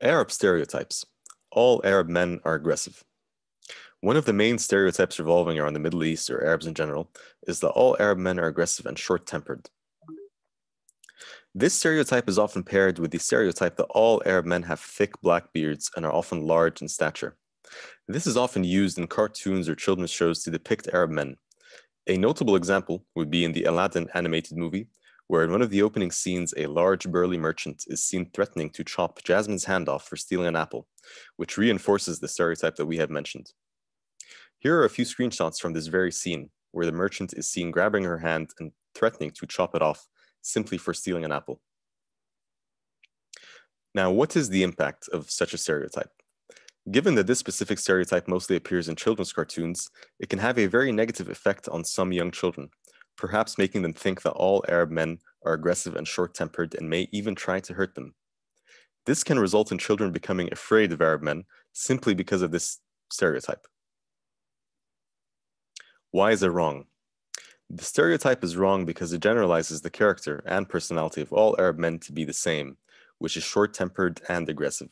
Arab stereotypes. All Arab men are aggressive. One of the main stereotypes revolving around the Middle East or Arabs in general is that all Arab men are aggressive and short tempered. This stereotype is often paired with the stereotype that all Arab men have thick black beards and are often large in stature. This is often used in cartoons or children's shows to depict Arab men. A notable example would be in the Aladdin animated movie, where in one of the opening scenes, a large burly merchant is seen threatening to chop Jasmine's hand off for stealing an apple, which reinforces the stereotype that we have mentioned. Here are a few screenshots from this very scene, where the merchant is seen grabbing her hand and threatening to chop it off simply for stealing an apple. Now, what is the impact of such a stereotype? Given that this specific stereotype mostly appears in children's cartoons, it can have a very negative effect on some young children, perhaps making them think that all Arab men are aggressive and short-tempered and may even try to hurt them. This can result in children becoming afraid of Arab men simply because of this stereotype. Why is it wrong? The stereotype is wrong because it generalizes the character and personality of all Arab men to be the same, which is short-tempered and aggressive.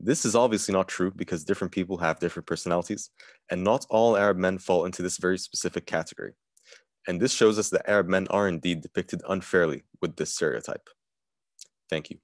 This is obviously not true because different people have different personalities, and not all Arab men fall into this very specific category. And this shows us that Arab men are indeed depicted unfairly with this stereotype. Thank you.